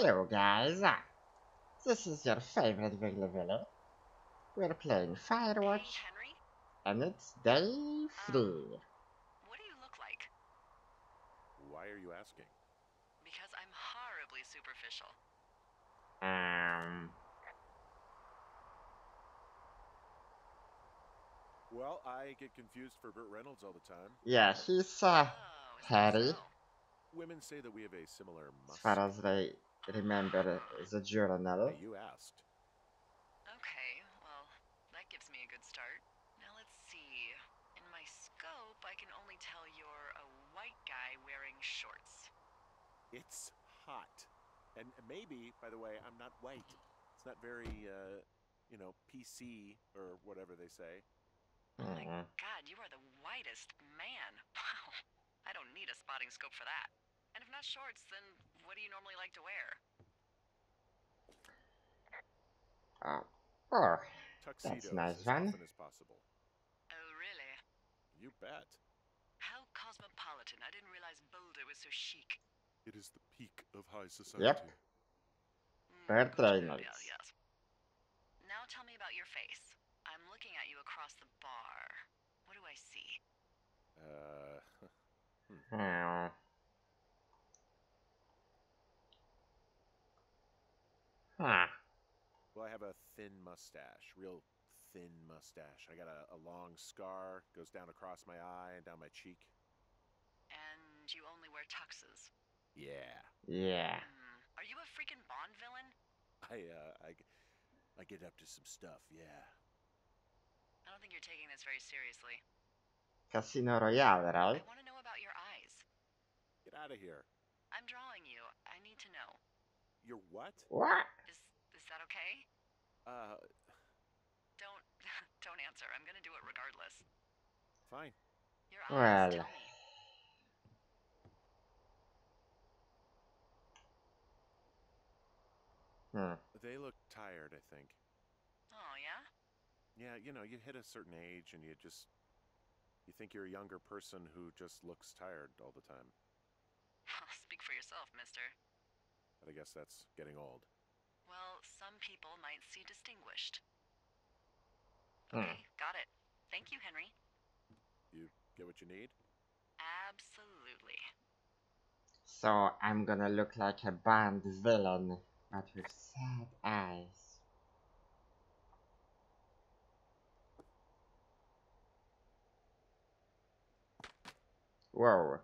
Hello guys, this is your favorite Wiggly Willy. We're playing Firewatch Hey, Henry, and it's day three. what do you look like? Why are you asking? Because I'm horribly superficial. Um, Well, I get confused for Burt Reynolds all the time. yeah, he's uh, oh, Harry. so? Women say that we have a similar as far as they remember the journal. Hey, you asked. Okay, well, that gives me a good start. Now let's see. In my scope, I can only tell you're a white guy wearing shorts. It's hot. And maybe, by the way, I'm not white. It's not very, uh, you know, PC or whatever they say. Oh my god, you are the whitest man. Wow. I don't need a spotting scope for that. And if not shorts, then what do you normally like to wear? Uh, oh, Tuxedos nice as one. often as possible. Oh, really? You bet. How cosmopolitan. I didn't realize Boulder was so chic. It is the peak of high society. Yep. Mm, Burt Reynolds. Yes, yes. Now tell me about your face. I'm looking at you across the bar. What do I see? Uh, oh. Huh. well, I have a thin mustache, real thin mustache. I got a, a long scar, goes down across my eye and down my cheek. And you only wear tuxes. Yeah. Yeah. Hmm. Are you a freaking Bond villain? I, uh, I, I get up to some stuff, yeah. I don't think you're taking this very seriously. Casino Royale, right? I want to know about your eyes. Get out of here. I'm drawing you. I need to know. You're what? What? Is is that okay? Uh, Don't don't answer. I'm gonna do it regardless. fine. Your eyes. Well. Tell me. Hmm. They look tired, I think. Oh yeah. Yeah, you know, you hit a certain age and you just you think you're a younger person who just looks tired all the time. Speak for yourself, Mister. But I guess that's getting old. Well, some people might see distinguished. Hmm. Okay, got it. Thank you, Henry. You get what you need? Absolutely. So I'm gonna look like a Bond villain, but with sad eyes. Whoa.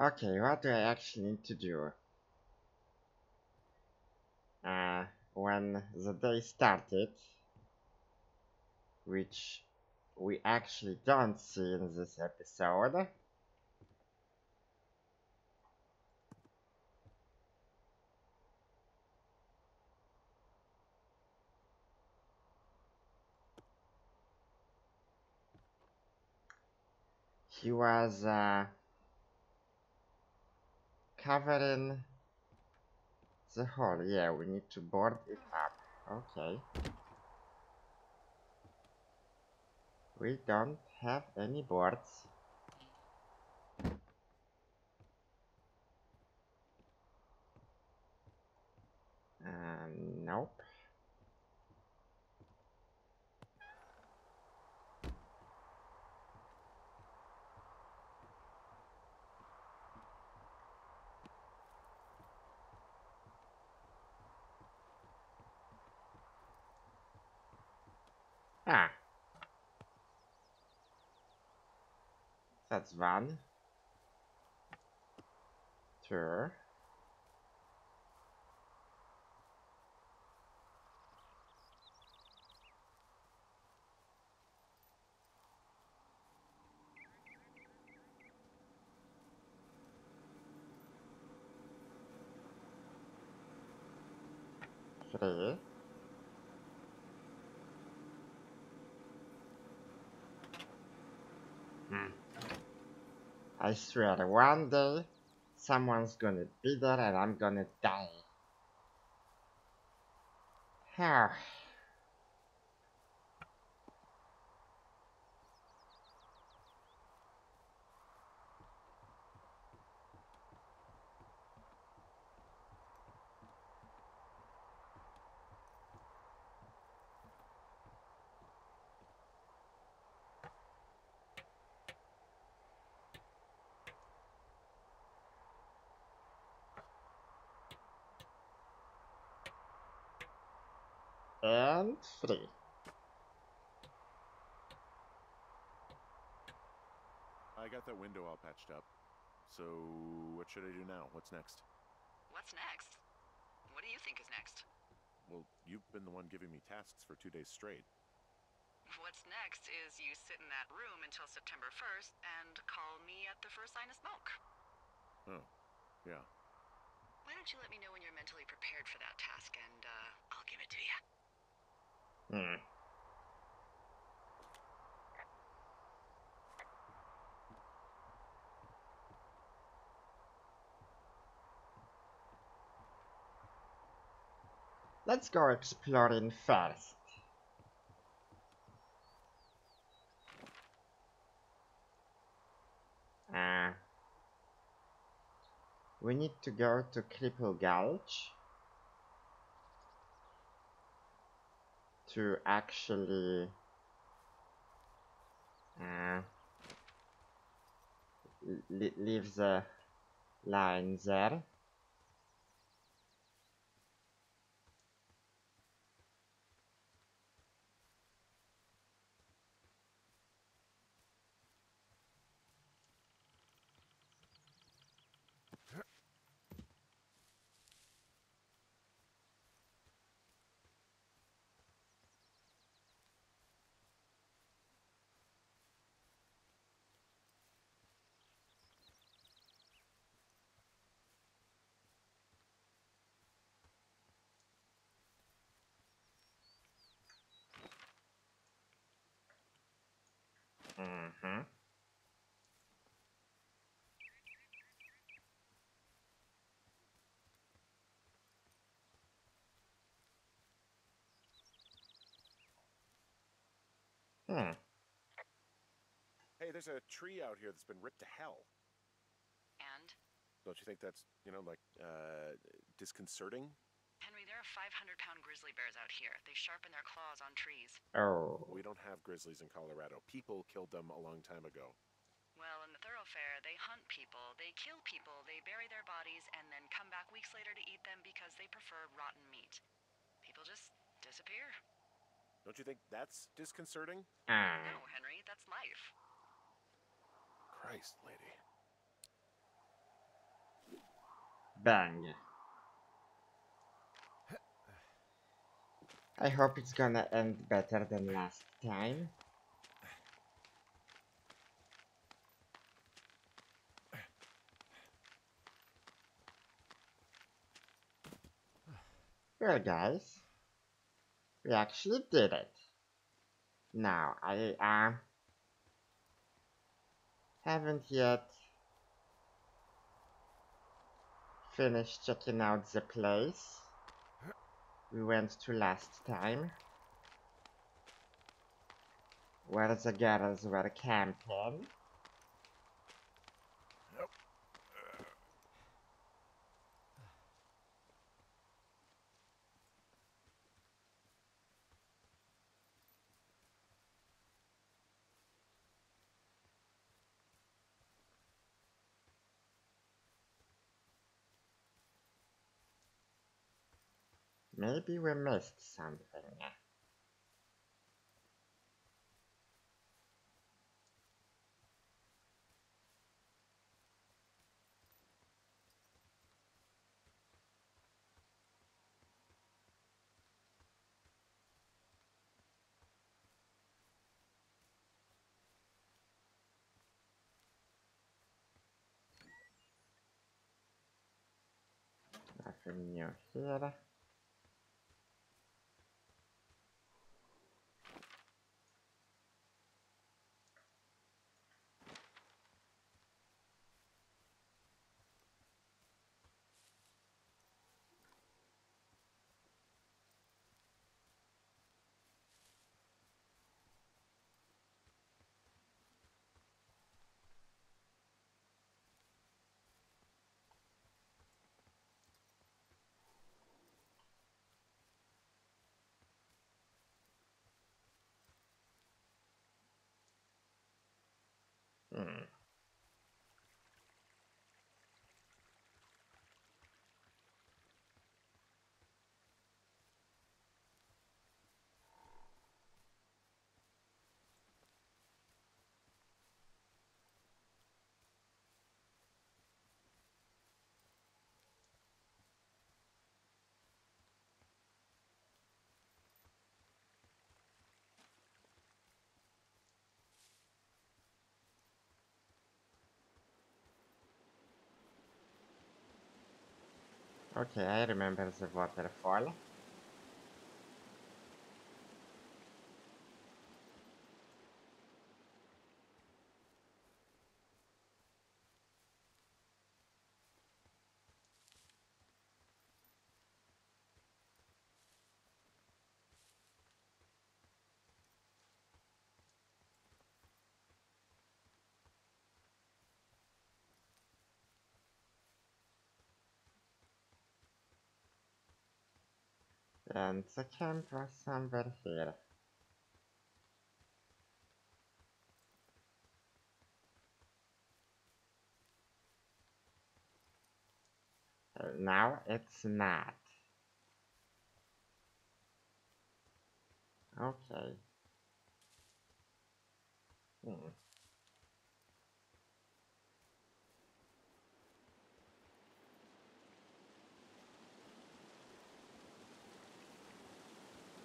Okay, what do I actually need to do? Uh, when the day started, which we actually don't see in this episode, he was uh, covering the hole. Yeah, we need to board it up. Okay. We don't have any boards. Um, nope. Ah. That's one. Two. Three. I swear, one day someone's gonna be there and I'm gonna die. How? And free. I got that window all patched up. So, what should I do now? What's next? What's next? What do you think is next? Well, you've been the one giving me tasks for two days straight. What's next is you sit in that room until September 1st and call me at the first sign of smoke. Oh, yeah. Why don't you let me know when you're mentally prepared for that task and uh, I'll give it to you. Hmm. Let's go exploring first. Uh, we need to go to Cripple Gulch to actually uh, leave the line there. Mm-hmm. Hmm. Hey, there's a tree out here that's been ripped to hell. And? Don't you think that's, you know, like, uh, disconcerting? Henry, there are 500 pound grizzly bears out here. They sharpen their claws on trees. Oh. We don't have grizzlies in Colorado. People killed them a long time ago. Well, in the Thorofare, they hunt people, they kill people, they bury their bodies, and then come back weeks later to eat them because they prefer rotten meat. People just disappear. Don't you think that's disconcerting? Ah. No, Henry, that's life. Christ, lady. Bang. I hope it's gonna end better than last time. Well guys, we actually did it. Now, I uh, haven't yet finished checking out the place we went to last time. Where the girls were camping. Maybe we missed something. Nothing new here. Okay, I remember the waterfall. And the camp was somewhere here. Now it's not. Okay. Hmm.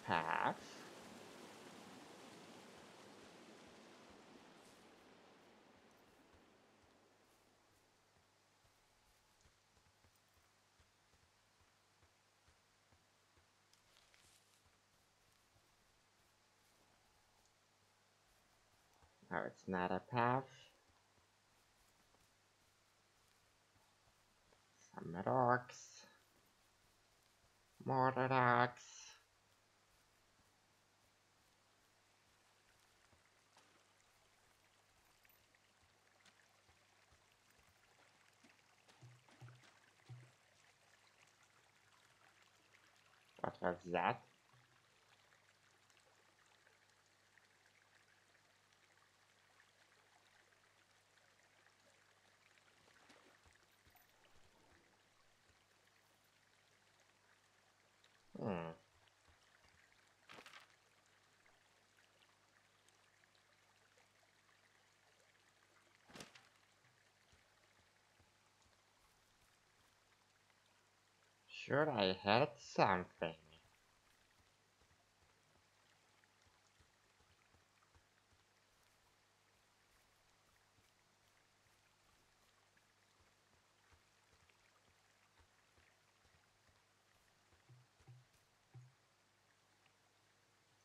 Path. No, it's not a path. Some rocks. More rocks. What was that? Hmm. Sure, I heard something.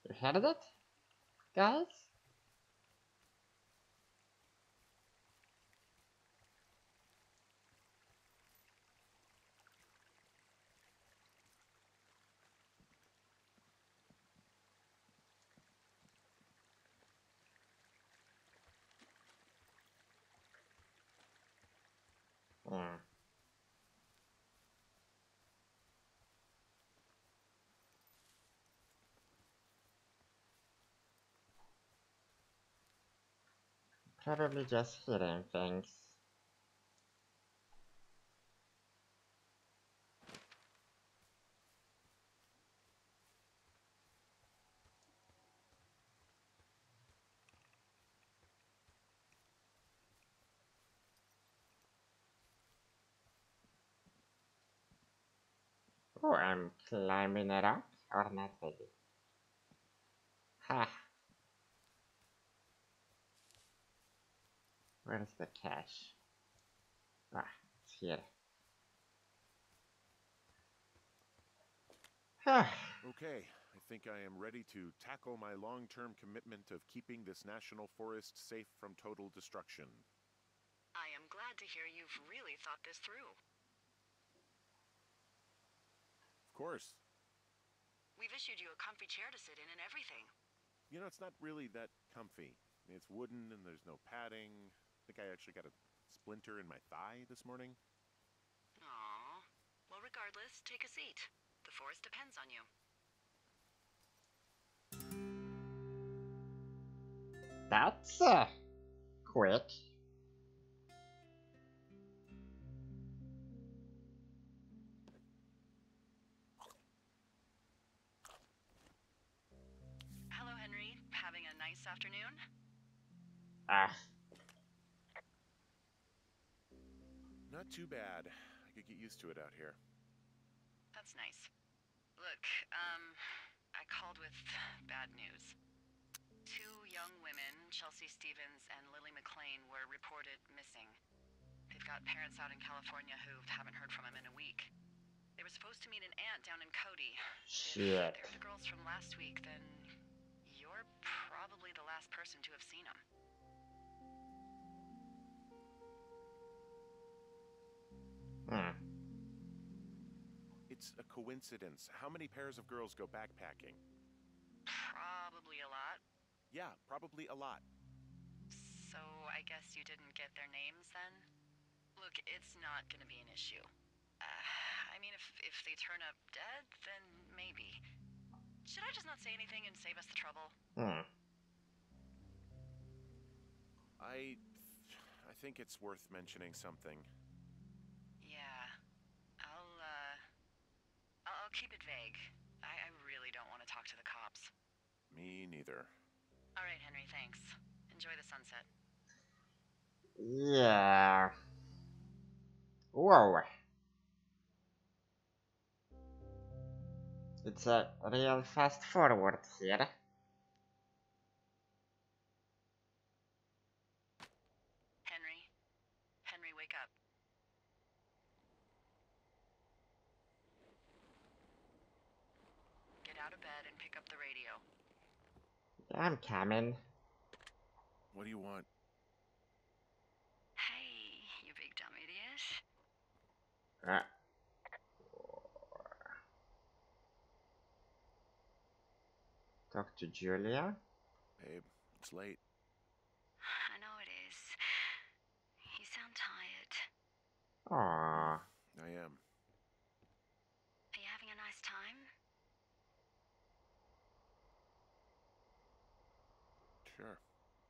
You heard it, guys? Hmm. Probably just hearing things. Oh, I'm climbing a rock or not really. Ha! Where's the cache? Ah, it's here. Ah, Okay, I think I am ready to tackle my long term commitment of keeping this national forest safe from total destruction. I am glad to hear you've really thought this through. Of course, We've issued you a comfy chair to sit in and everything. you know, it's not really that comfy. It's wooden and there's no padding. I think I actually got a splinter in my thigh this morning. Aw. Well, regardless, take a seat. The forest depends on you. that's uh, quick. Hello, Henry. Having a nice afternoon? Ah, Not too bad. I could get used to it out here. That's nice. Look, um, I called with bad news. Two young women, Chelsea Stevens and Lily McLean, were reported missing. They've got parents out in California who haven't heard from them in a week. They were supposed to meet an aunt down in Cody. Shit. If they're the girls from last week, then you're probably the last person to have seen them. Hmm. It's a coincidence. How many pairs of girls go backpacking? Probably a lot. Yeah, probably a lot. So I guess you didn't get their names then? Look, it's not gonna be an issue. Uh, I mean, if if they turn up dead, then maybe. Should I just not say anything and save us the trouble? Hmm. I I think it's worth mentioning something. Yeah. I'll uh I'll, I'll keep it vague. I, I really don't want to talk to the cops. Me neither. All right, Henry, thanks. Enjoy the sunset. Yeah. Whoa. It's a real fast forward here. Henry? Henry, wake up. Get out of bed and pick up the radio. I'm coming. What do you want? Hey, you big dumb idiot. Uh. Talk to Julia. Babe, it's late. I know it is. You sound tired. Ah. I am. Are you having a nice time?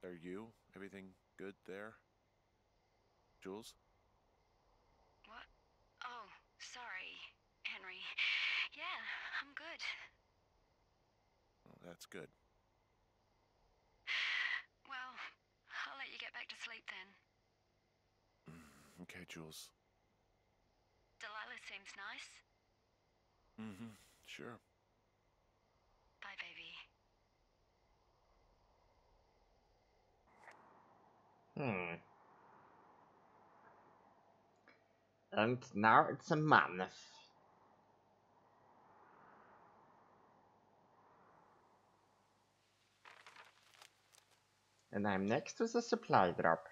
Are you? Everything good there? Jules? What? Oh, sorry, Henry. Yeah, I'm good. Well, that's good. Well, I'll let you get back to sleep then. Okay, Jules. Delilah seems nice. Mm-hmm. Sure. Bye, baby. Hmm. And now it's a month. And I'm next to the supply drop.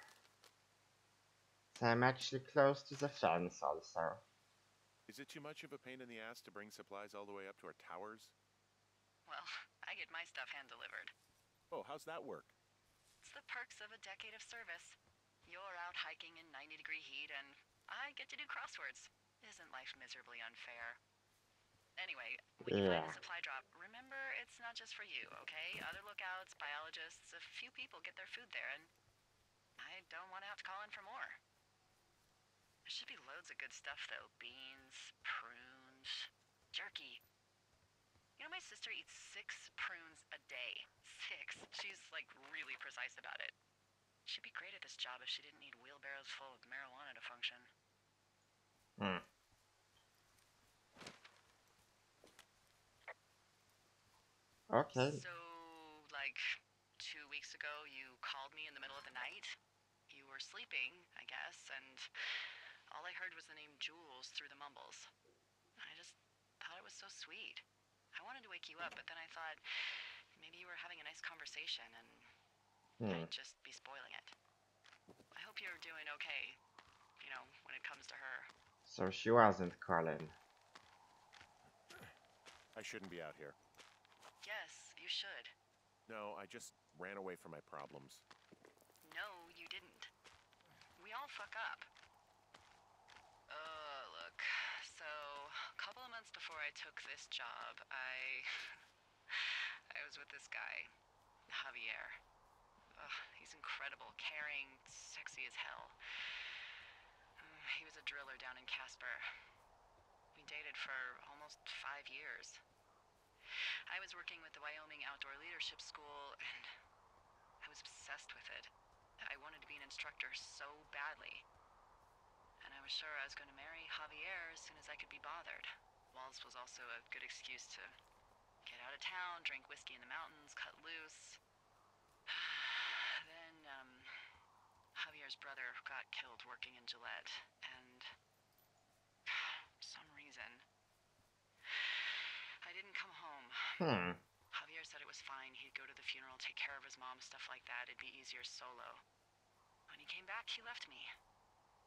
So I'm actually close to the fence also. Is it too much of a pain in the ass to bring supplies all the way up to our towers? Well, I get my stuff hand delivered. Oh, how's that work? The perks of a decade of service. You're out hiking in 90 degree heat, and I get to do crosswords. Isn't life miserably unfair? Anyway, when you find a supply drop, remember it's not just for you, okay? Other lookouts, biologists, a few people get their food there, and I don't want to have to call in for more. There should be loads of good stuff, though beans, prunes, jerky. You know, my sister eats six prunes a day. Six. She's like really precise about it. She'd be great at this job if she didn't need wheelbarrows full of marijuana to function. Hmm. Okay. So, like, two weeks ago, you called me in the middle of the night. You were sleeping, I guess, and all I heard was the name Jules through the mumbles. I just thought it was so sweet. I wanted to wake you up, but then I thought maybe you were having a nice conversation and Hmm. I'd just be spoiling it. I hope you're doing okay, you know, when it comes to her. So she wasn't calling. I shouldn't be out here. Yes, you should. No, I just ran away from my problems. No, you didn't. We all fuck up. Uh, look. So, a couple of months before I took this job, I. I was with this guy, Javier. Ugh, he's incredible, caring, sexy as hell. Mm, He was a driller down in Casper. We dated for almost five years. I was working with the Wyoming Outdoor Leadership School, and I was obsessed with it. I wanted to be an instructor so badly. And I was sure I was going to marry Javier as soon as I could be bothered once was also a good excuse to get out of town, drink whiskey in the mountains, cut loose. then, um, Javier's brother got killed working in Gillette, and for some reason, I didn't come home. Hmm. Javier said it was fine. He'd go to the funeral, take care of his mom, stuff like that. It'd be easier solo. When he came back, he left me.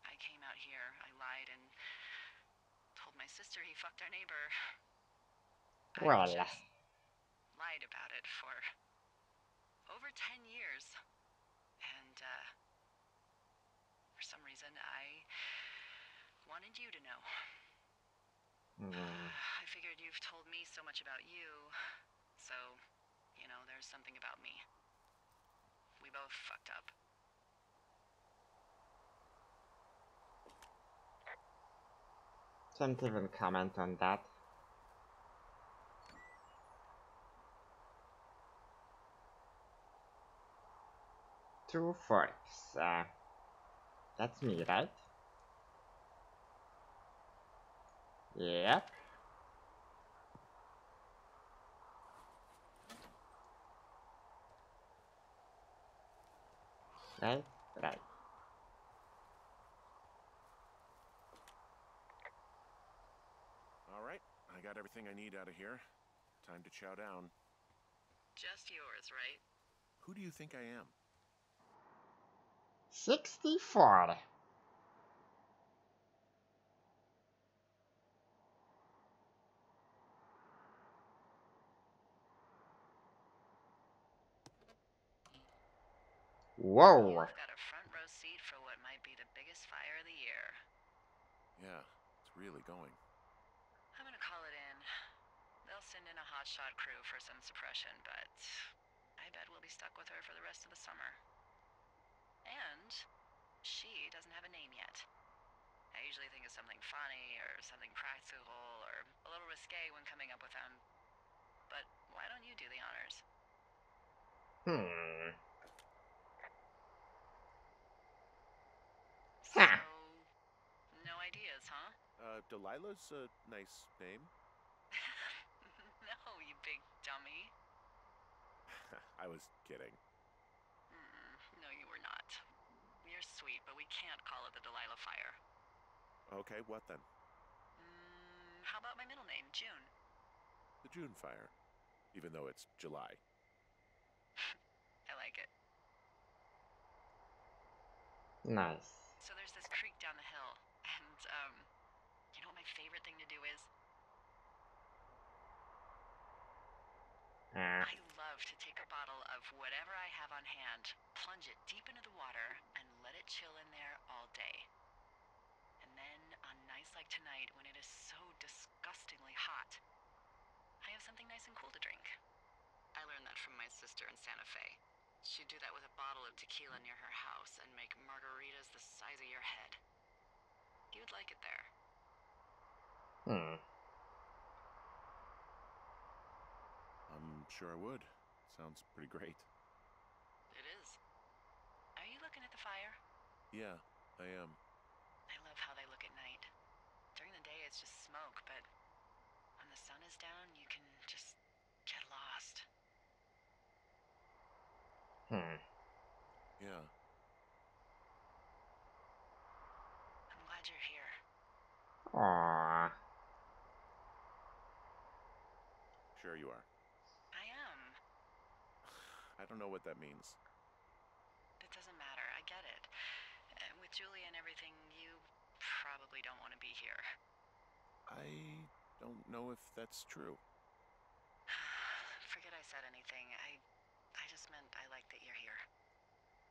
I came out here, I lied, and my sister he fucked our neighbor. Just lied about it for over 10 years. And, uh, for some reason, I wanted you to know. Hmm. I figured you've told me so much about you, so, you know, there's something about me. We both fucked up. Can't even comment on that. Two forks. Uh, that's me, right? Yep. Right, right. All right, I got everything I need out of here. Time to chow down. Just yours, right? Who do you think I am? 64. Whoa. You've got a front row seat for what might be the biggest fire of the year. Yeah, it's really going. I'm gonna call it in. They'll send in a hotshot crew for but I bet we'll be stuck with her for the rest of the summer. And she doesn't have a name yet. I usually think of something funny or something practical or a little risque when coming up with them. But why don't you do the honors? Hmm. So, no ideas, huh? Uh, Delilah's a nice name. no, you big dummy. I was kidding. Mm, no, you were not. You're sweet, but we can't call it the Delilah Fire. Okay, what then? Mm, how about my middle name, June? The June fire. Even though it's July. I like it. Nice. So there's this creek down the hill, and um, you know what my favorite thing to do is? Uh, I love to take a bottle of whatever I have on hand, plunge it deep into the water, and let it chill in there all day. And then, on nights like tonight, when it is so disgustingly hot, I have something nice and cool to drink. I learned that from my sister in Santa Fe. She'd do that with a bottle of tequila near her house and make margaritas the size of your head. You'd like it there. hmm. I'm sure I would. Sounds pretty great. It is. Are you looking at the fire? Yeah, I am. I love how they look at night. During the day, it's just smoke, but when the sun is down, you can just get lost. Hmm. Yeah. I'm glad you're here. Aww. Sure you are. I don't know what that means. It doesn't matter. I get it. Uh, with Julie and everything, you probably don't want to be here. I don't know if that's true. Forget I said anything. I, I just meant I like that you're here.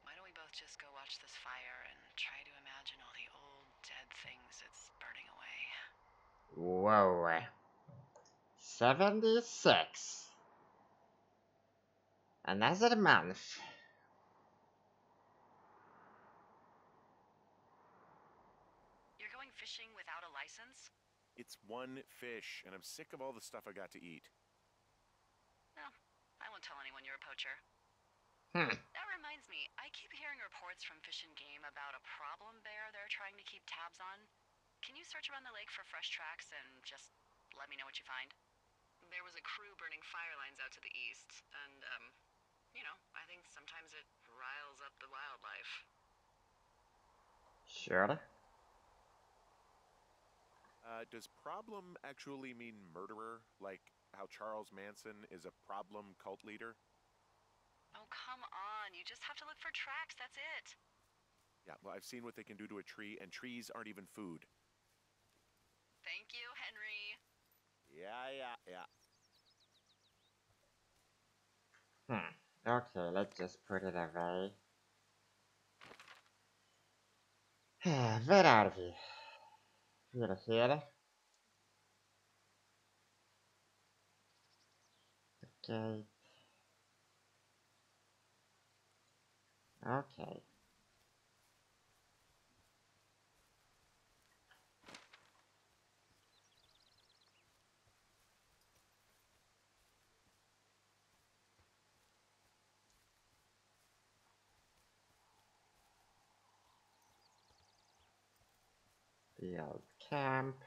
Why don't we both just go watch this fire and try to imagine all the old dead things it's burning away? Whoa. 76. Another month. You're going fishing without a license? It's one fish, and I'm sick of all the stuff I got to eat. No, I won't tell anyone you're a poacher. Hmm. That reminds me, I keep hearing reports from Fish and Game about a problem bear they're trying to keep tabs on. Can you search around the lake for fresh tracks and just let me know what you find? There was a crew burning fire lines out to the east, and, um, you know, I think sometimes it riles up the wildlife. Sure. Uh, does problem actually mean murderer? Like how Charles Manson is a problem cult leader? Oh, come on. You just have to look for tracks. That's it. Yeah, well, I've seen what they can do to a tree, and trees aren't even food. Thank you, Henry. Yeah, yeah, yeah. Hmm. Okay, let's just put it away. Where are we? We're here. Okay. Okay. The old camp.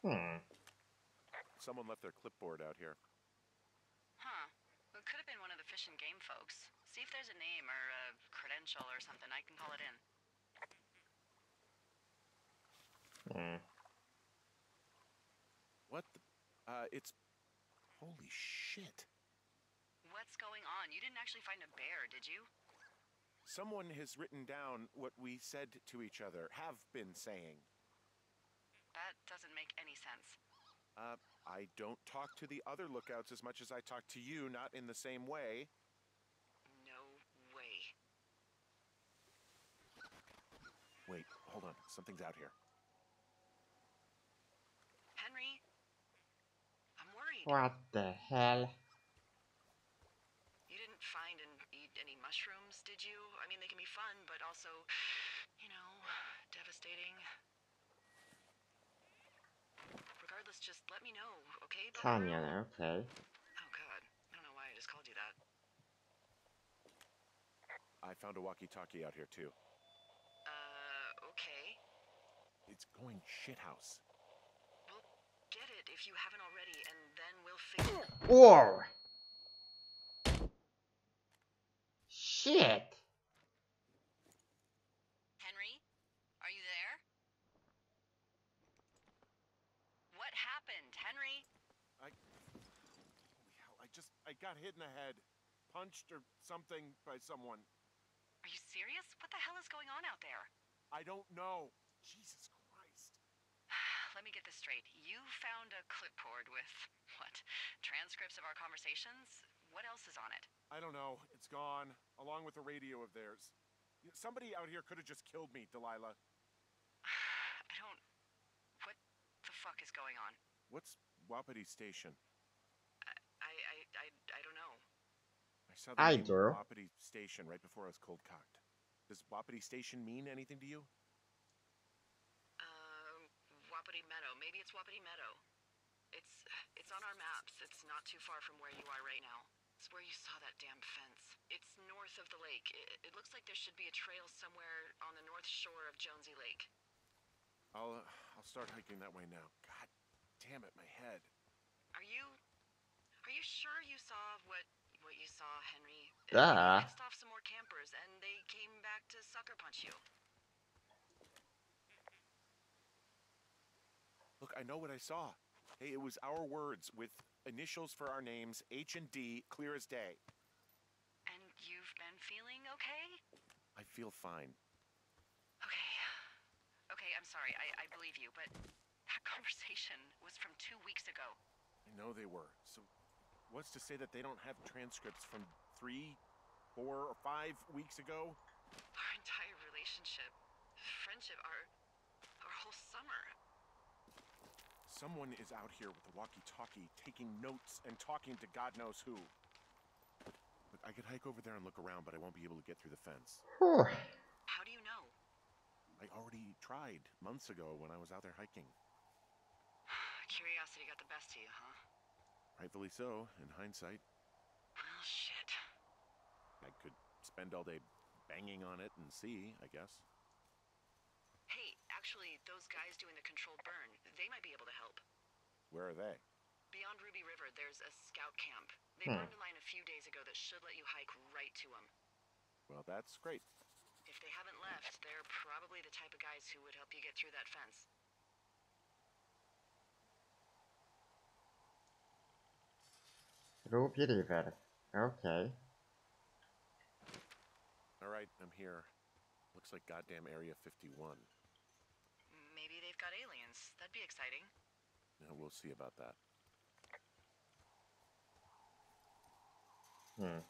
Hmm. Someone left their clipboard out here. Huh. It could have been one of the fish and game folks. See if there's a name or a credential or something. I can call it in. Hmm. What the? Uh, it's. Holy shit. What's going on? You didn't actually find a bear, did you? Someone has written down what we said to each other, have been saying. That doesn't make any sense. Uh, I don't talk to the other lookouts as much as I talk to you, not in the same way. No way. Wait, hold on. Something's out here. Henry? I'm worried. What the hell? You didn't find and eat any mushrooms, did you? I mean, they can be fun, but also, you know, devastating. Regardless, just let me know, okay? Bella? Canyon, okay. Oh, God. I don't know why I just called you that. I found a walkie-talkie out here too. Uh, okay. It's going shithouse. Well, get it if you haven't already, and then we'll figure. Whoa! Shit! Henry? Are you there? What happened, Henry? Holy hell, I just I got hit in the head. Punched or something by someone. Are you serious? What the hell is going on out there? I don't know. Jesus Christ. Let me get this straight. You found a clipboard with, what, transcripts of our conversations? What else is on it? I don't know. It's gone, along with the radio of theirs. Somebody out here could have just killed me, Delilah. I don't. What the fuck is going on? What's Wapiti Station? I, I, I, I don't know. I saw the I name do. Wapiti Station right before I was cold cocked. Does Wapiti Station mean anything to you? Um, Wapiti Meadow. Maybe it's Wapiti Meadow. It's, it's on our maps. It's not too far from where you are right now. It's where you saw that damn fence. It's north of the lake. It, it looks like there should be a trail somewhere on the north shore of Jonesy Lake. I'll uh, I'll start hiking that way now. God damn it, my head. Are you, are you sure you saw what, what you saw, Henry? Duh. You pissed off some more campers, and they came back to sucker punch you. Look, I know what I saw. Hey, it was our words with initials for our names, H and D, clear as day. And you've been feeling okay? I feel fine. Okay. Okay, I'm sorry. I, I believe you, but that conversation was from two weeks ago. I know they were. So, what's to say that they don't have transcripts from three, four, or five weeks ago? Our entire relationship, friendship, our our whole summer. Someone is out here with a walkie-talkie, taking notes and talking to God knows who. Look, I could hike over there and look around, but I won't be able to get through the fence. Whew. How do you know? I already tried months ago when I was out there hiking. Curiosity got the best of you, huh? Rightfully so, in hindsight. Well, shit. I could spend all day banging on it and see, I guess. Hey, actually, those guys doing the controlled burn, they might be able to help. Where are they? Beyond Ruby River, there's a scout camp. They Hmm. burned a line a few days ago that should let you hike right to them. Well, that's great. If they haven't left, they're probably the type of guys who would help you get through that fence. Ruby River. Okay. All right, I'm here. Looks like goddamn Area 51. Maybe they've got aliens. That'd be exciting. Yeah, we'll see about that. Hmm.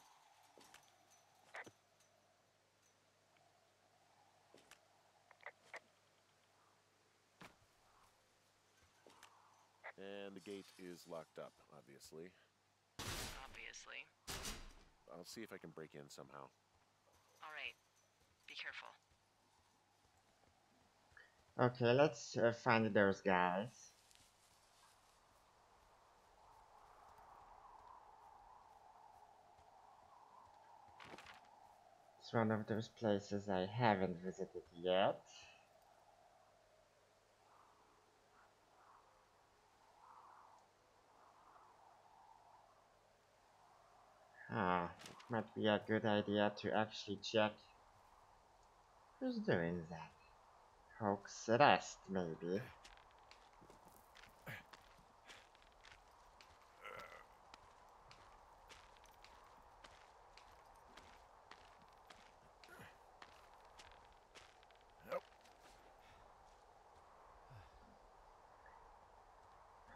And the gate is locked up, obviously. Obviously. I'll see if I can break in somehow. All right. Be careful. Okay, let's uh, find those guys. It's one of those places I haven't visited yet. Ah, might be a good idea to actually check who's doing that. Hoax rest, maybe.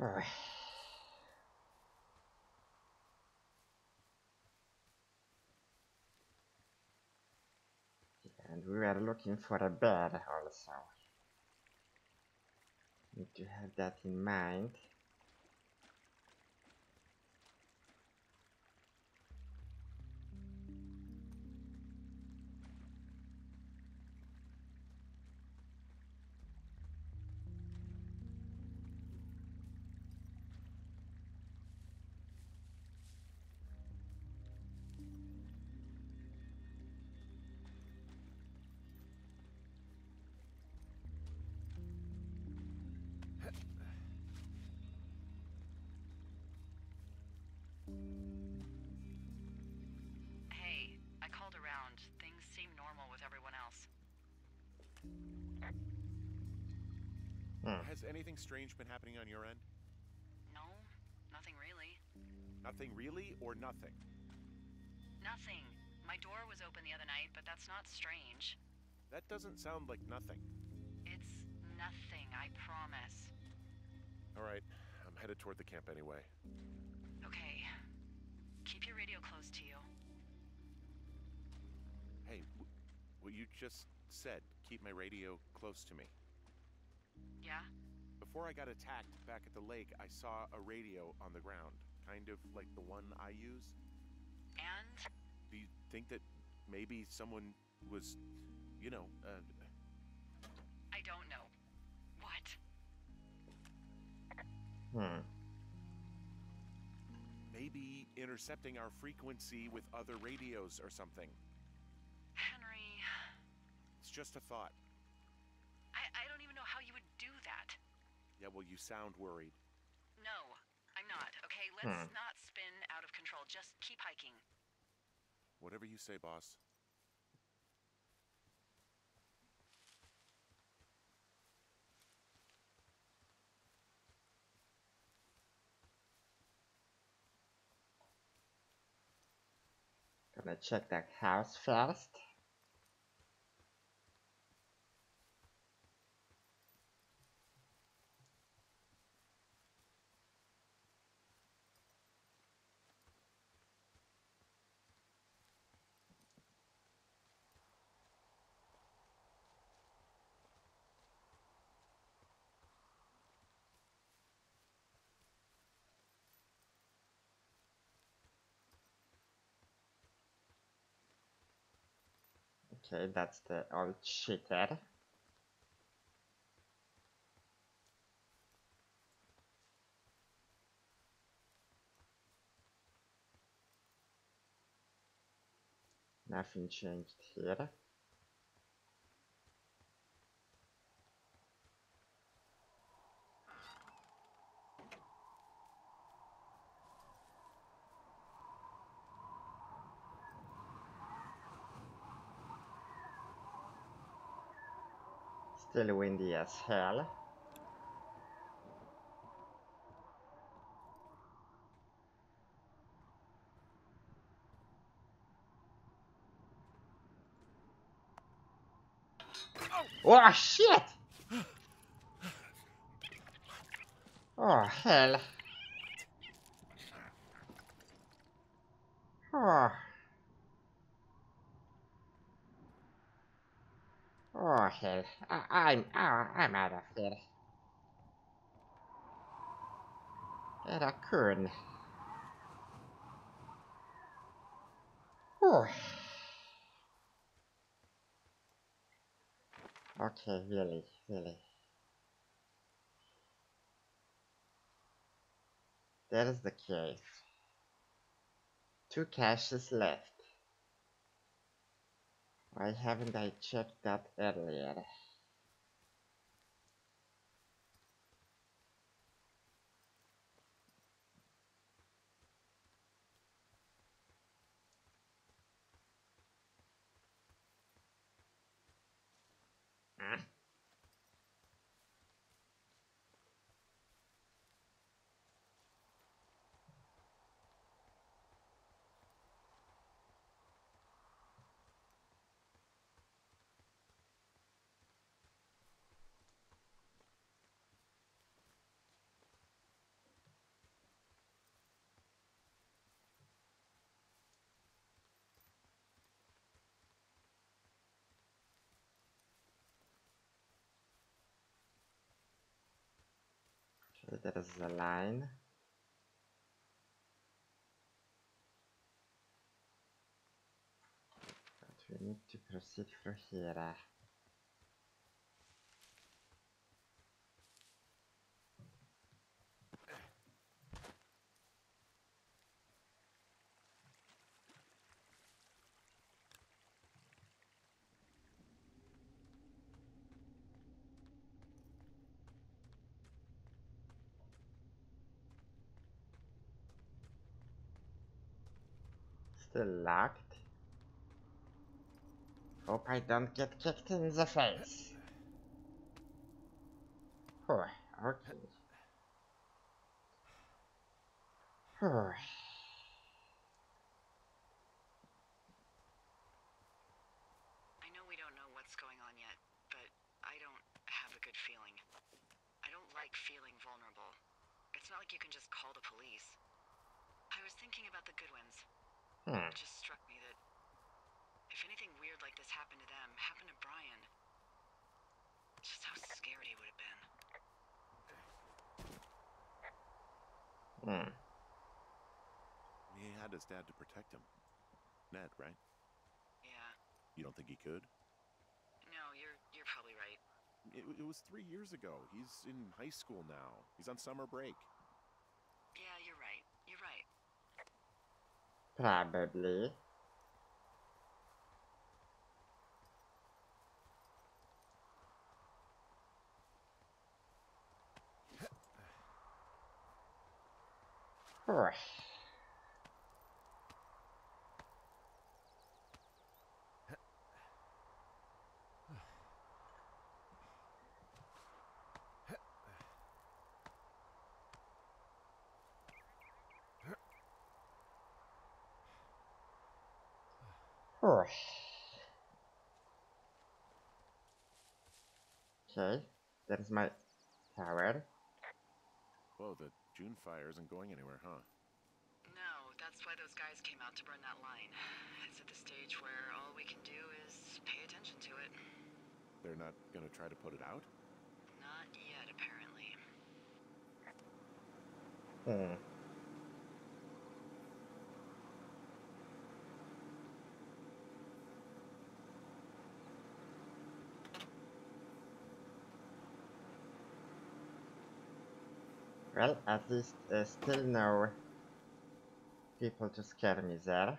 Alright. And we were looking for a bed also. Need to have that in mind. Strange been happening on your end? No, nothing really. Nothing really, or nothing? Nothing. My door was open the other night, but that's not strange. That doesn't sound like nothing. It's nothing, I promise. All right, I'm headed toward the camp anyway. Okay. Keep your radio close to you. Hey, w- what you just said, keep my radio close to me. Yeah? Before I got attacked back at the lake, I saw a radio on the ground, kind of like the one I use. And? Do you think that maybe someone was, you know, uh, I don't know. What? Hmm. maybe intercepting our frequency with other radios or something? Henry, It's just a thought. I, I don't even know how you would do that. Yeah, well, you sound worried. No, I'm not, okay? Let's Hmm. not spin out of control. Just keep hiking. Whatever you say, boss. Gonna check that house first. Okay, that's the old cheater. Nothing changed here. Still windy as hell. Oh shit! Oh hell. Oh. Oh hell. I, I'm oh, I'm out of here. Era kun. Oh. Okay, really, really. That is the case. Two caches left. Why haven't I checked that earlier? That is the line. But we need to proceed through here. Locked. Hope I don't get kicked in the face. Oh, okay. Oh. I know we don't know what's going on yet, but I don't have a good feeling. I don't like feeling vulnerable. It's not like you can just call the police. I was thinking about the Goodwins. Hmm. It just struck me that if anything weird like this happened to them, happened to Brian, just how scared he would have been. Hmm. He had his dad to protect him. Ned, right? Yeah. You don't think he could? No, you're you're probably right. It, it was three years ago. He's in high school now. He's on summer break. Yeah, you're right. You're right. Probably. Oh. Okay, that is my tower. Whoa, the June fire isn't going anywhere, huh? No, that's why those guys came out to burn that line. It's at the stage where all we can do is pay attention to it. They're not gonna try to put it out? Not yet, apparently. Hmm. Well, at least uh, still no people to scare me there.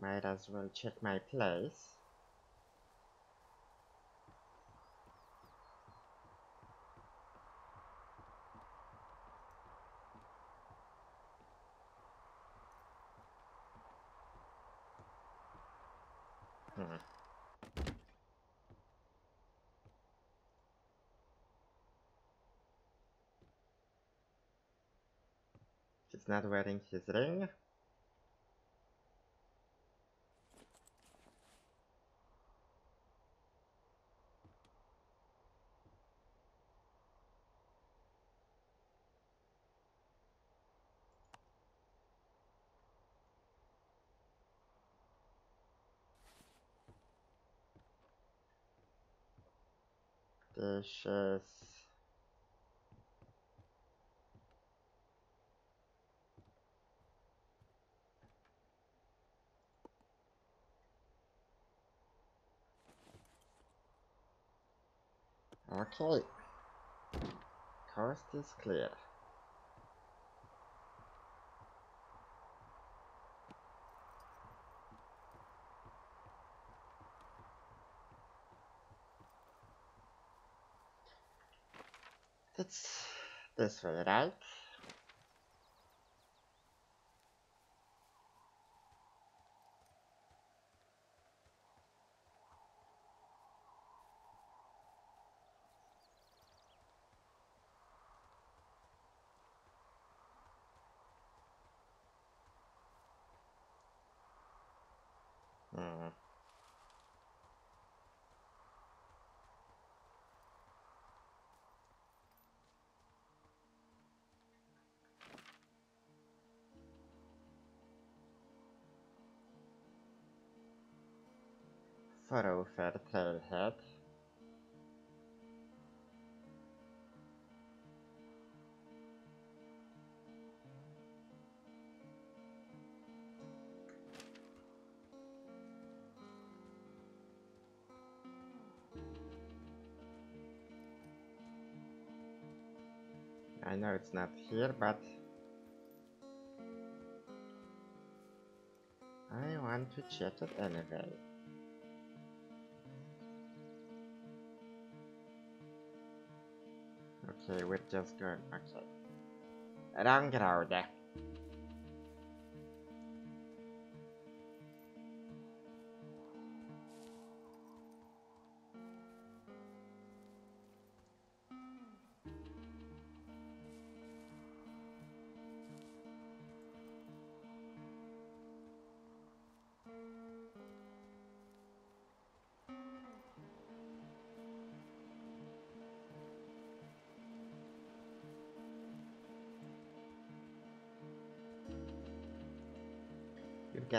Might as well check my place. Hmm. He's not wearing his ring. Dishes. Okay. Coast is clear. It's this way, right? Thorofare Trailhead. I know it's not here, but I want to check it anyway. Okay, we're just going. Okay. Wrong road. You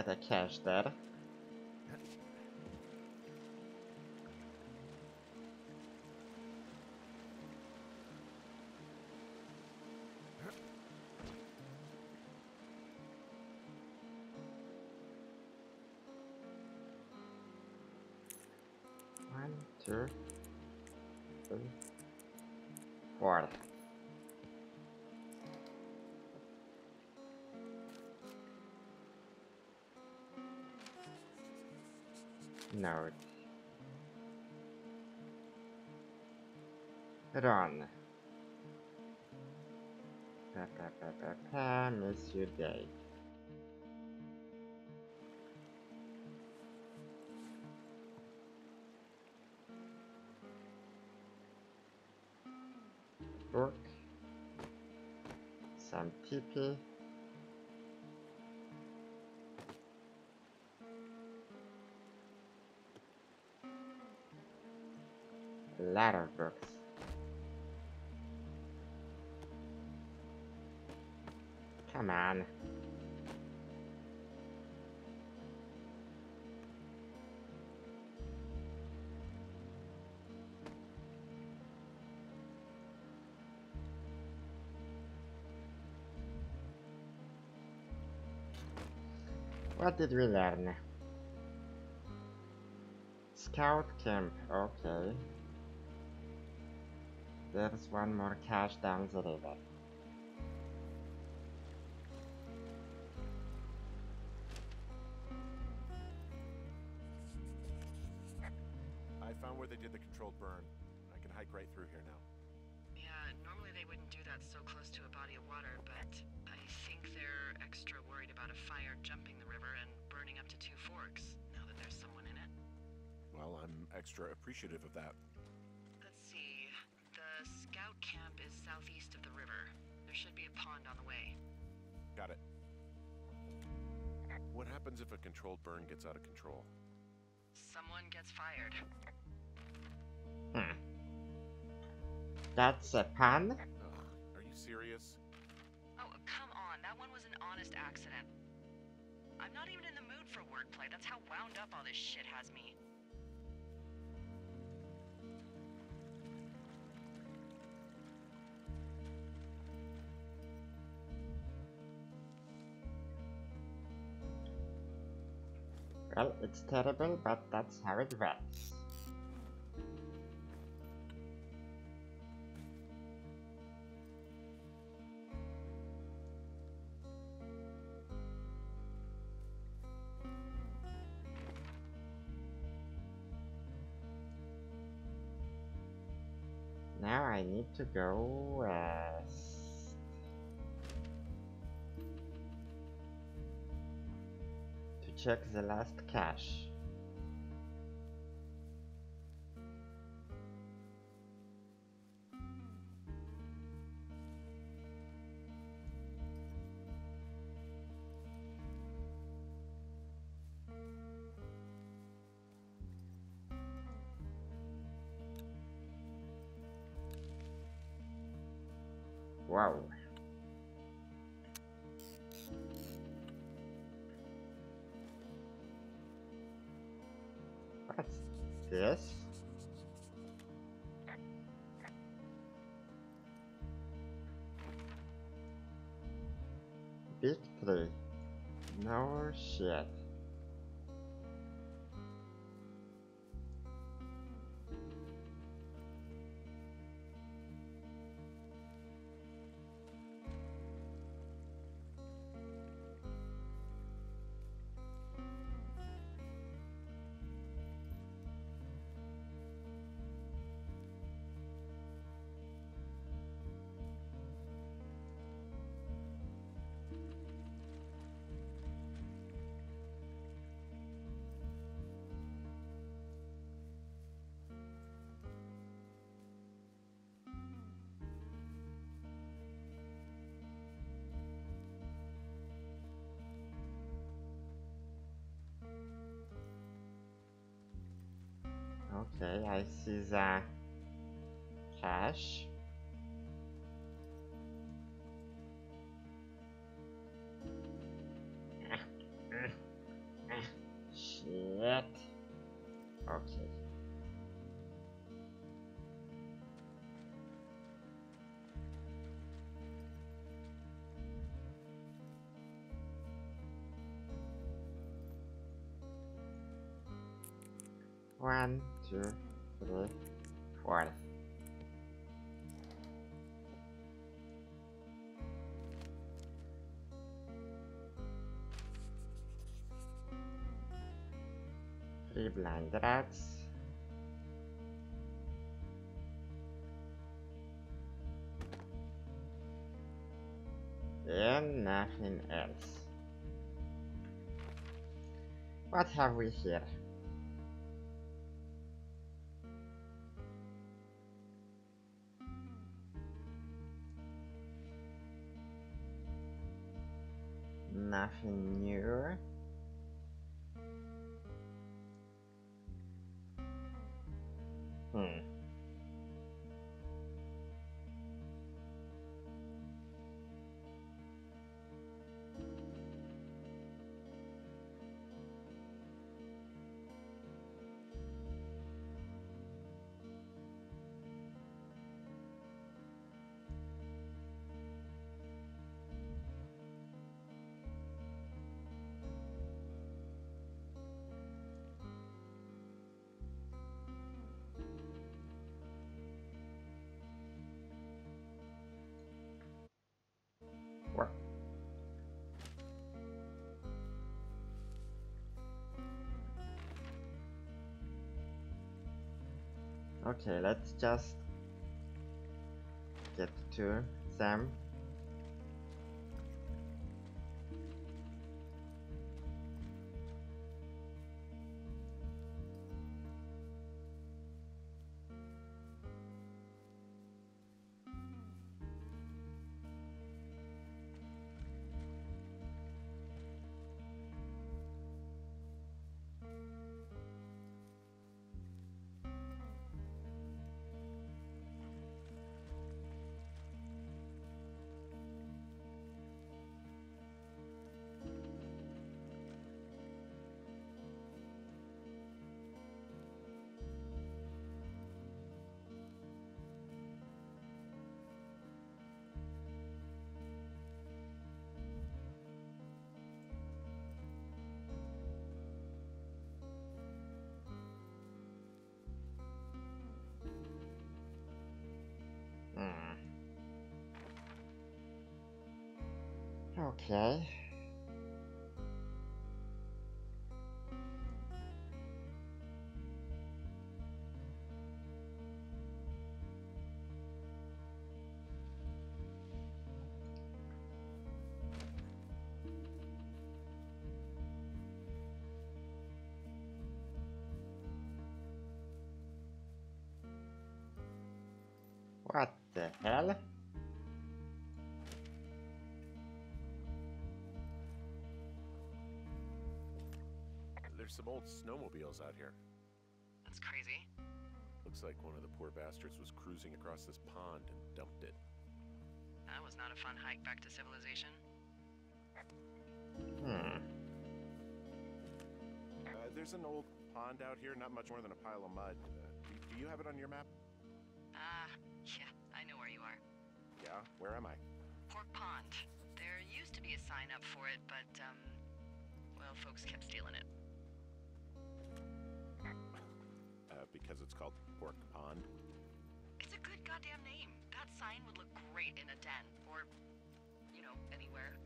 get a cache there. Note. Run. Pa, pa, pa, pa, pa, miss you day. What did we learn? Scout camp, okay. There's one more cache down the river. That's a pun? Are you serious? Oh, come on. That one was an honest accident. I'm not even in the mood for wordplay. That's how wound up all this shit has me. Well, it's terrible, but that's how it works. To go west. To check the last cache. No Okay, I see the cache. Shit. Okay. One, two, three, four. Three blind rats. And nothing else. What have we here? Mm, Nothing Okay, let's just get to them. Okay. What the hell? Old snowmobiles out here. That's crazy. Looks like one of the poor bastards was cruising across this pond and dumped it. That was not a fun hike back to civilization. Hmm. Uh, there's an old pond out here, not much more than a pile of mud. Uh, do, do you have it on your map? Ah, yeah, I know where you are. Yeah. Where am I? Pork Pond. There used to be a sign up for it, but, um, well, folks kept stealing it. Uh, because it's called Pork Pond. It's a good goddamn name. That sign would look great in a den, or, you know, anywhere.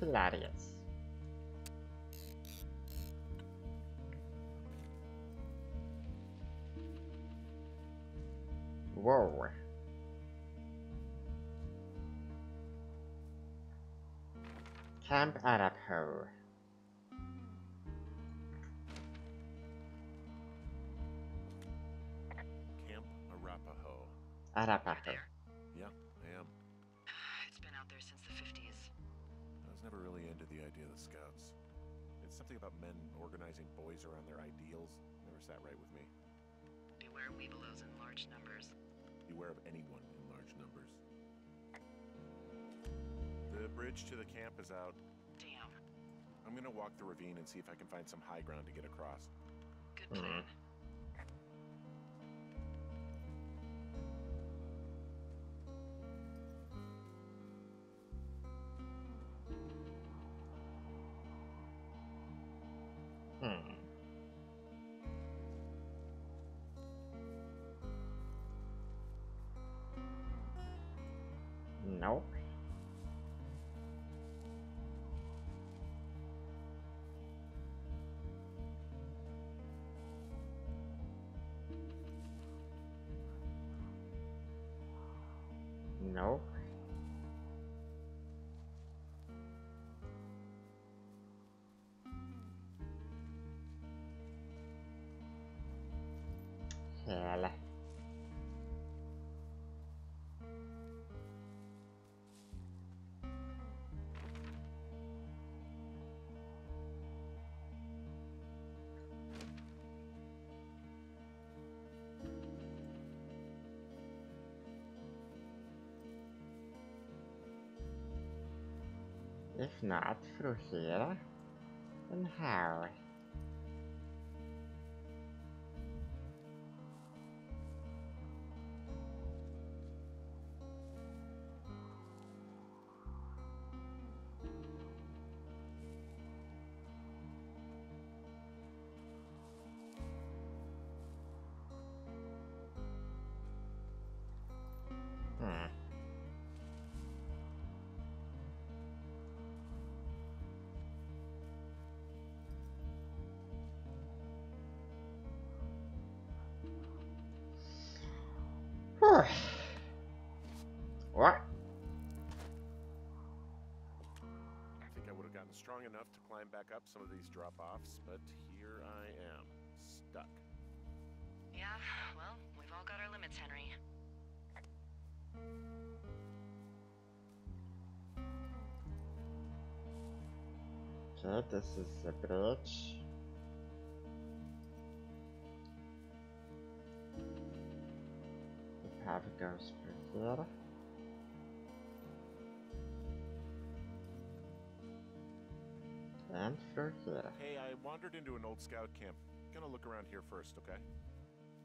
Hilarious. Whoa. Camp Arapaho. Camp Arapaho. Arapaho. Yeah, I am. Ah, it's been out there since the 50s. I was never really into the idea of the scouts. It's something about men organizing boys around their ideals. Never sat right with me. Beware Webelos in large numbers. Beware of anyone The bridge to the camp is out. Damn. I'm gonna walk the ravine and see if I can find some high ground to get across. Good Mhm. plan. Hmm. Nope. Nope. Hell. If not through here, then how? Strong enough to climb back up some of these drop offs, but here I am, stuck. Yeah, well, we've all got our limits, Henry. Okay, this is the bridge. The path goes through here. And through here. Hey, I wandered into an old scout camp. Gonna look around here first, okay?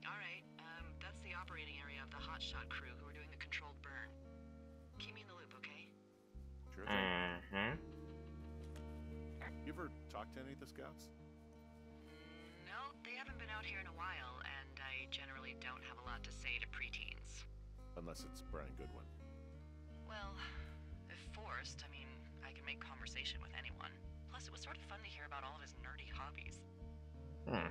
All right, um, that's the operating area of the hotshot crew who are doing the controlled burn. Keep me in the loop, okay? Sure thing. Uh-huh. You You ever talked to any of the scouts? No, they haven't been out here in a while, and I generally don't have a lot to say to preteens. Unless it's Brian Goodwin. Well, if forced, I mean, I can make conversation with anyone. Plus, it was sort of fun to hear about all of his nerdy hobbies. Hmm.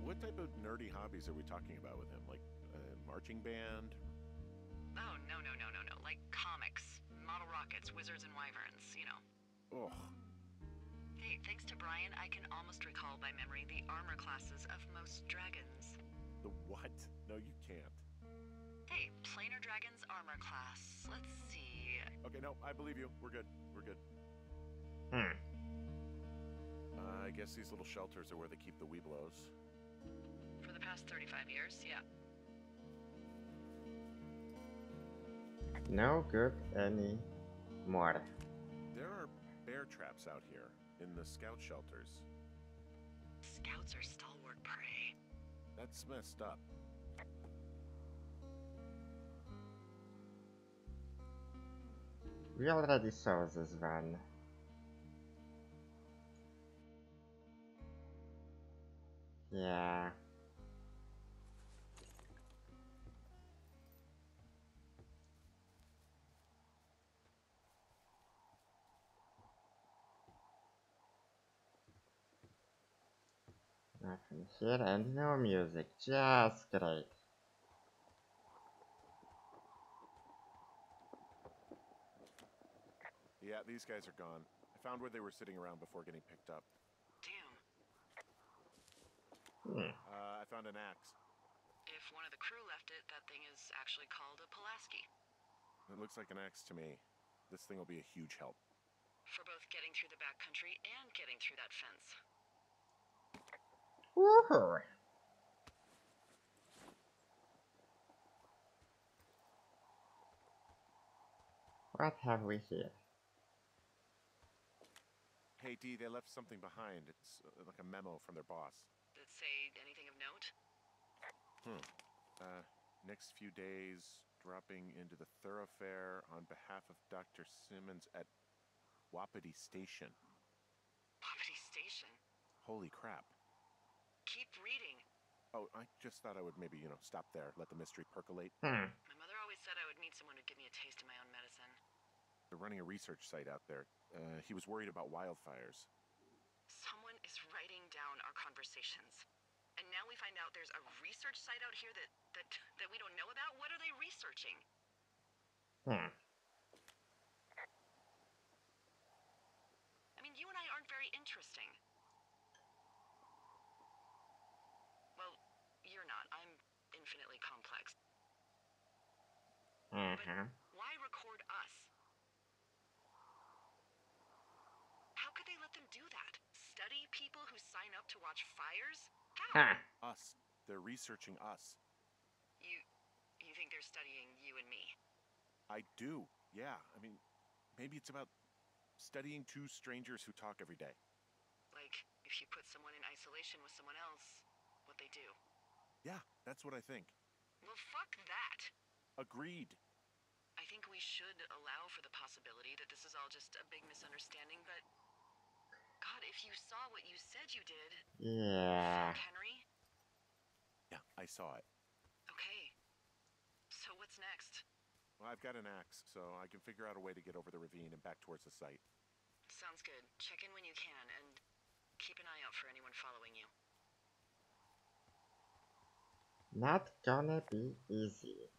What type of nerdy hobbies are we talking about with him? Like a marching band? Oh, no, no, no, no, no. Like comics, model rockets, wizards and wyverns, you know. Oh, Hey, thanks to Brian, I can almost recall by memory the armor classes of most dragons. the what? No, you can't. Hey, planar dragons armor class. Let's see. Okay, no, I believe you. We're good. We're good. Hmm. Uh, I guess these little shelters are where they keep the Webelos. For the past 35 years, yeah. No good anymore. There are bear traps out here in the scout shelters. Scouts are stalwart prey. That's messed up. We already saw this one. Yeah. Nothing here and no music, just great. Yeah, these guys are gone. I found where they were sitting around before getting picked up. Damn. Hmm. Uh, I found an axe. If one of the crew left it, that thing is actually called a Pulaski. It looks like an axe to me. This thing will be a huge help. For both getting through the backcountry and getting through that fence. Woohoo! What have we here? Hey, D, they left something behind. It's uh, like a memo from their boss. Did it say anything of note? Hmm. Uh, next few days, dropping into the Thorofare on behalf of Dr. Simmons at Wapiti Station. Wapiti Station. Holy crap. Keep reading. Oh, I just thought I would maybe, you know, stop there, let the mystery percolate. Hmm. My mother always said I would meet someone who'd give me a taste of my own medicine. They're running a research site out there. Uh, he was worried about wildfires. Someone is writing down our conversations. And now we find out there's a research site out here that, that, that we don't know about? What are they researching? Hmm. I mean, you and I aren't very interesting. Well, you're not. I'm infinitely complex. Uh-huh. Why record us? How could they let them do that? Study people who sign up to watch fires? How? Huh. Us. They're researching us. You you think they're studying you and me? I do. Yeah. I mean, maybe it's about studying two strangers who talk every day. Like if you put someone in isolation with someone else, what they do. Yeah, that's what I think. Well, fuck that. Agreed. I think we should allow for the possibility that this is all just a big misunderstanding, but God, if you saw what you said you did, Yeah. Henry. Yeah, I saw it. Okay. So what's next? Well, I've got an axe, so I can figure out a way to get over the ravine and back towards the site. Sounds good. Check in when you can, and keep an eye out for anyone following you. Not gonna be easy.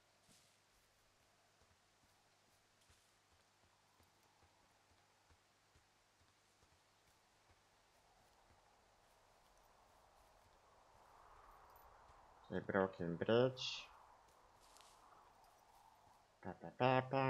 A broken bridge. Pa pa pa pa.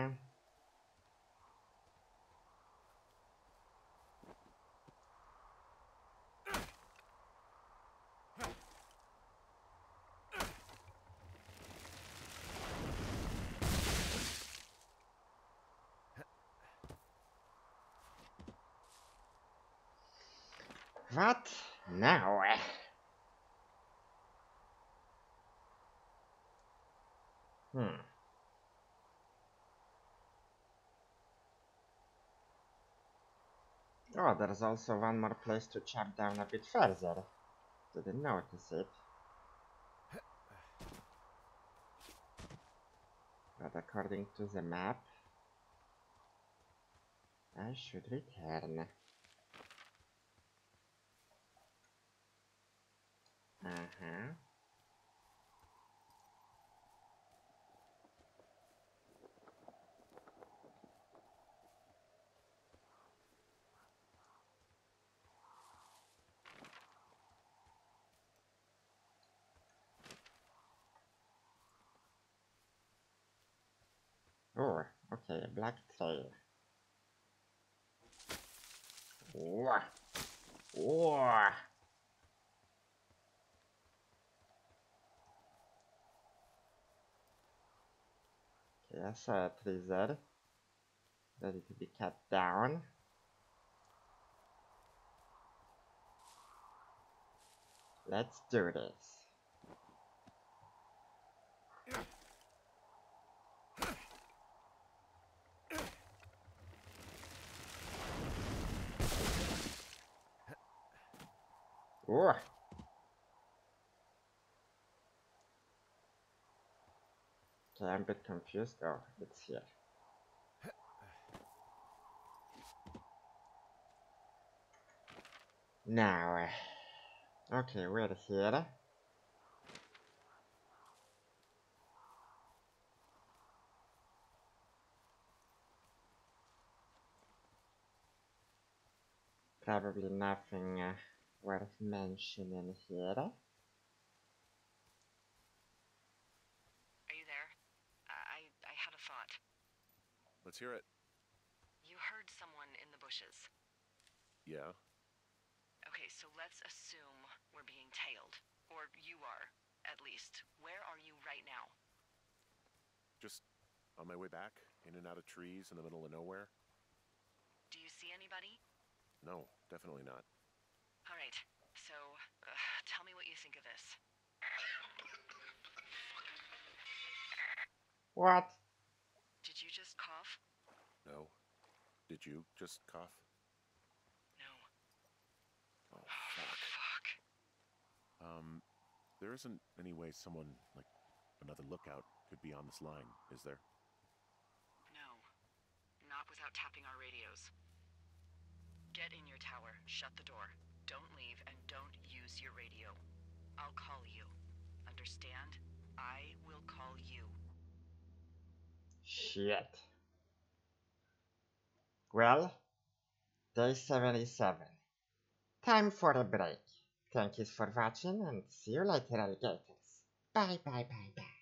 What now? Hmm. Oh, there's also one more place to chop down a bit further. Didn't notice it. But according to the map, I should return. Uh-huh. Oh, okay, black trail. Whoa. Whoa. Okay, saw a there. Ready to be cut down. Let's do this. Ooh. Okay, I'm a bit confused. Oh, it's here. Now, uh, okay, we're here. Probably nothing uh, worth mentioning here. Are you there? I I had a thought. Let's hear it. You heard someone in the bushes. Yeah. Okay, so let's assume we're being tailed. Or you are, at least. Where are you right now? Just on my way back, in and out of trees in the middle of nowhere. Do you see anybody? No, definitely not. All right, so uh, tell me what you think of this. What? Did you just cough? No. Did you just cough? No. Oh, fuck. Fuck. Um, there isn't any way someone, like, another lookout could be on this line, is there? No. Not without tapping our radios. Get in your tower, shut the door. Don't leave and don't use your radio. I'll call you. Understand? I will call you. Shit. Well, day 77. Time for a break. Thank you for watching and see you later, alligators. Bye bye bye bye.